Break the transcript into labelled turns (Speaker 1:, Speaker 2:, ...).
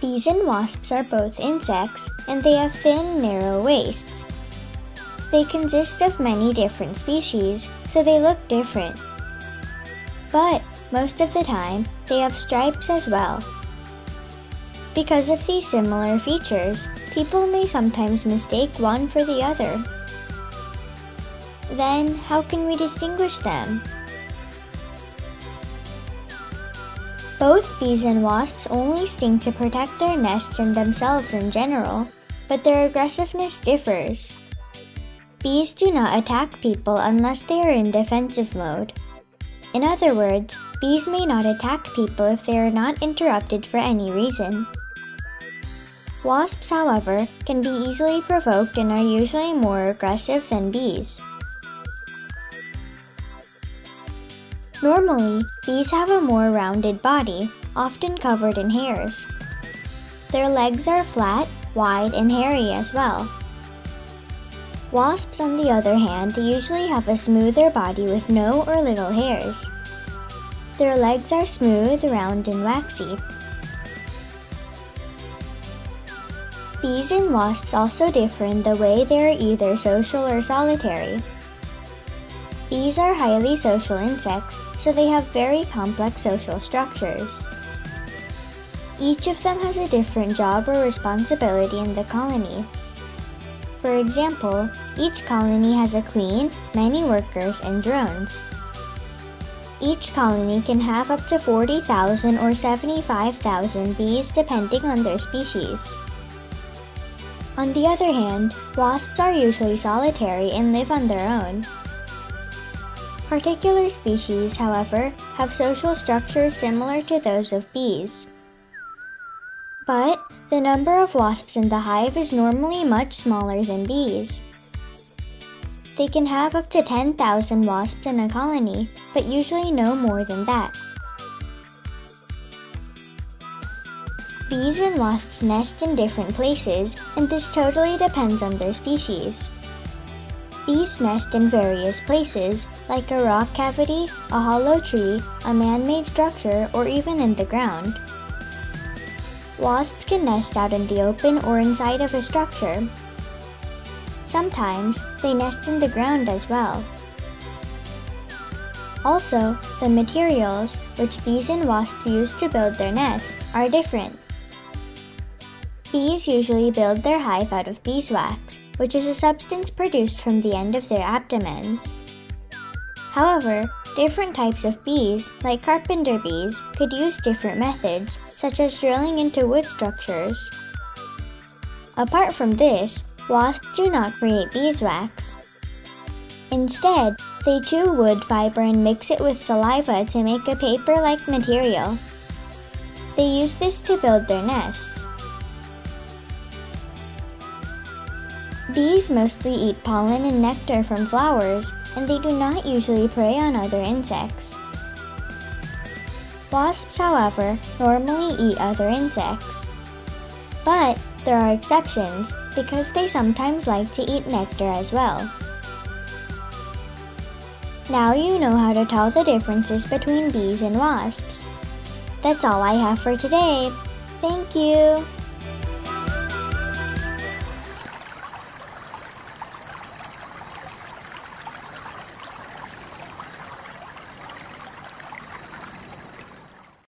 Speaker 1: Bees and wasps are both insects, and they have thin, narrow waists. They consist of many different species, so they look different. But, most of the time, they have stripes as well. Because of these similar features, people may sometimes mistake one for the other. Then, how can we distinguish them? Both bees and wasps only sting to protect their nests and themselves in general, but their aggressiveness differs. Bees do not attack people unless they are in defensive mode. In other words, bees may not attack people if they are not interrupted for any reason. Wasps, however, can be easily provoked and are usually more aggressive than bees. Normally, bees have a more rounded body, often covered in hairs. Their legs are flat, wide, and hairy as well. Wasps, on the other hand, usually have a smoother body with no or little hairs. Their legs are smooth, round, and waxy. Bees and wasps also differ in the way they are either social or solitary. Bees are highly social insects, so they have very complex social structures. Each of them has a different job or responsibility in the colony. For example, each colony has a queen, many workers, and drones. Each colony can have up to 40,000 or 75,000 bees depending on their species. On the other hand, wasps are usually solitary and live on their own. Particular species, however, have social structures similar to those of bees. But the number of wasps in the hive is normally much smaller than bees. They can have up to 10,000 wasps in a colony, but usually no more than that. Bees and wasps nest in different places, and this totally depends on their species. Bees nest in various places, like a rock cavity, a hollow tree, a man-made structure, or even in the ground. Wasps can nest out in the open or inside of a structure. Sometimes, they nest in the ground as well. Also, the materials which bees and wasps use to build their nests are different. Bees usually build their hive out of beeswax, which is a substance produced from the end of their abdomens. However, different types of bees, like carpenter bees, could use different methods, such as drilling into wood structures. Apart from this, wasps do not create beeswax. Instead, they chew wood fiber and mix it with saliva to make a paper-like material. They use this to build their nests. Bees mostly eat pollen and nectar from flowers, and they do not usually prey on other insects. Wasps, however, normally eat other insects. But there are exceptions because they sometimes like to eat nectar as well. Now you know how to tell the differences between bees and wasps. That's all I have for today. Thank you!